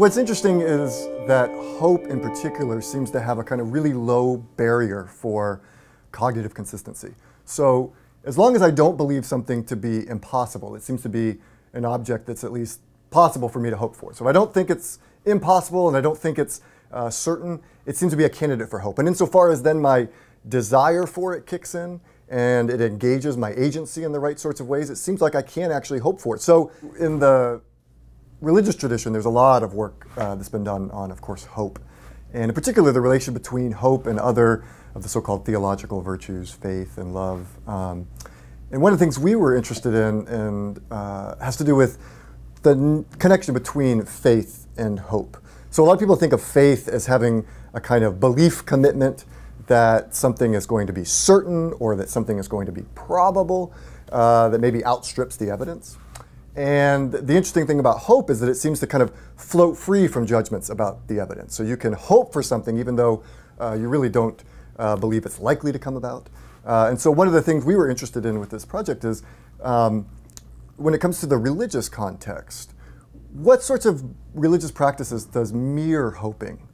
What's interesting is that hope in particular seems to have a kind of really low barrier for cognitive consistency. So as long as I don't believe something to be impossible, it seems to be an object that's at least possible for me to hope for. So if I don't think it's impossible and I don't think it's uh, certain, it seems to be a candidate for hope. And insofar as then my desire for it kicks in and it engages my agency in the right sorts of ways, it seems like I can actually hope for it. So in the religious tradition, there's a lot of work uh, that's been done on, of course, hope. And in particular, the relation between hope and other of the so-called theological virtues, faith and love. Um, and one of the things we were interested in and uh, has to do with the connection between faith and hope. So a lot of people think of faith as having a kind of belief commitment that something is going to be certain or that something is going to be probable, uh, that maybe outstrips the evidence. And the interesting thing about hope is that it seems to kind of float free from judgments about the evidence. So you can hope for something even though uh, you really don't uh, believe it's likely to come about. Uh, and so one of the things we were interested in with this project is um, when it comes to the religious context, what sorts of religious practices does mere hoping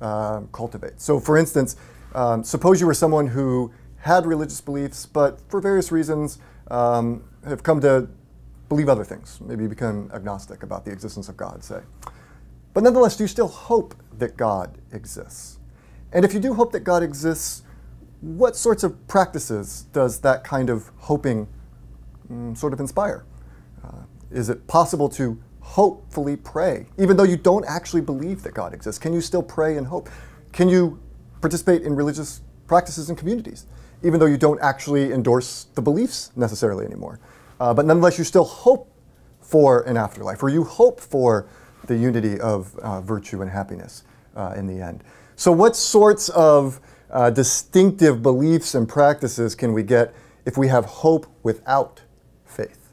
uh, cultivate? So for instance, um, suppose you were someone who had religious beliefs, but for various reasons um, have come to believe other things, maybe become agnostic about the existence of God, say. But nonetheless, do you still hope that God exists? And if you do hope that God exists, what sorts of practices does that kind of hoping mm, sort of inspire? Uh, is it possible to hopefully pray, even though you don't actually believe that God exists? Can you still pray and hope? Can you participate in religious practices and communities, even though you don't actually endorse the beliefs necessarily anymore? Uh, but nonetheless, you still hope for an afterlife, or you hope for the unity of uh, virtue and happiness uh, in the end. So, what sorts of uh, distinctive beliefs and practices can we get if we have hope without faith?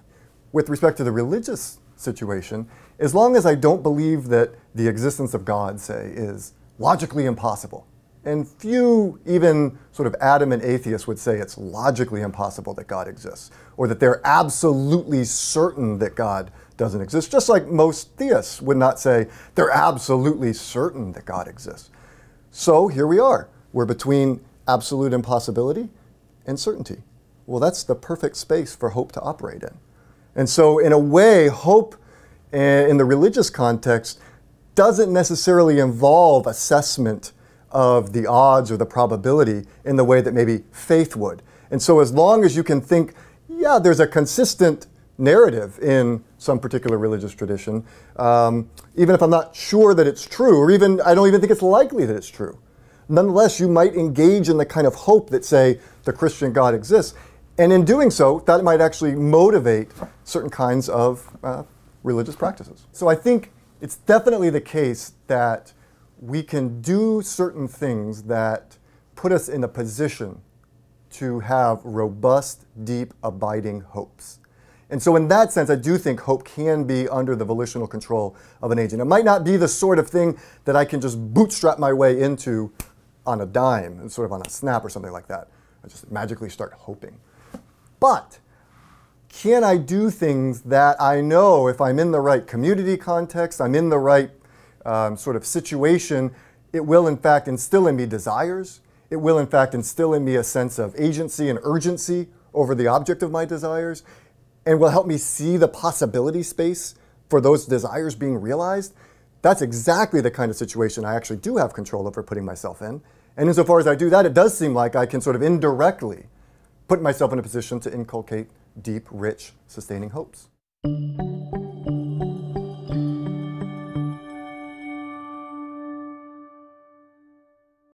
With respect to the religious situation, as long as I don't believe that the existence of God, say, is logically impossible, and few, even sort of adamant atheists, would say it's logically impossible that God exists, or that they're absolutely certain that God doesn't exist, just like most theists would not say they're absolutely certain that God exists. So here we are. We're between absolute impossibility and certainty. Well, that's the perfect space for hope to operate in. And so, in a way, hope eh, in the religious context doesn't necessarily involve assessment of the odds or the probability in the way that maybe faith would. And so as long as you can think, yeah, there's a consistent narrative in some particular religious tradition, um, even if I'm not sure that it's true, or even I don't even think it's likely that it's true. Nonetheless, you might engage in the kind of hope that, say, the Christian God exists. And in doing so, that might actually motivate certain kinds of uh, religious practices. So I think it's definitely the case that we can do certain things that put us in a position to have robust, deep, abiding hopes. And so, in that sense, I do think hope can be under the volitional control of an agent. It might not be the sort of thing that I can just bootstrap my way into on a dime, sort of on a snap or something like that. I just magically start hoping. But can I do things that I know if I'm in the right community context, I'm in the right um, sort of situation, it will in fact instill in me desires. It will in fact instill in me a sense of agency and urgency over the object of my desires and will help me see the possibility space for those desires being realized. That's exactly the kind of situation I actually do have control over putting myself in. And insofar as I do that, it does seem like I can sort of indirectly put myself in a position to inculcate deep, rich, sustaining hopes.